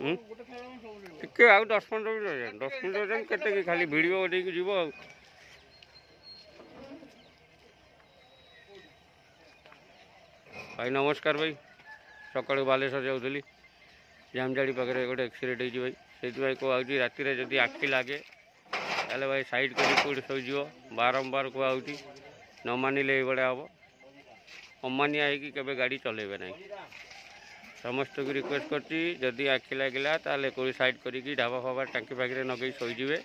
टे आ दस पंद्रह मिनट रही दस मिनट रही के खाली भिड़ जीव आ भाई नमस्कार भाई सका बालेश्वर जाऊँ जामजाड़ी पाखे गोटे एक्सीडेट हो भाई को कह रात आखि लगे तेल भाई सैड करीव बारंबार कह न मानले ये हम अमानिया के गाड़ी चलेबे ना समस्त को रिक्वेस्ट करती जदि आखि लगे तो कोई सैड करी ढाबा फाबा टाकी फाकी लगे शोजे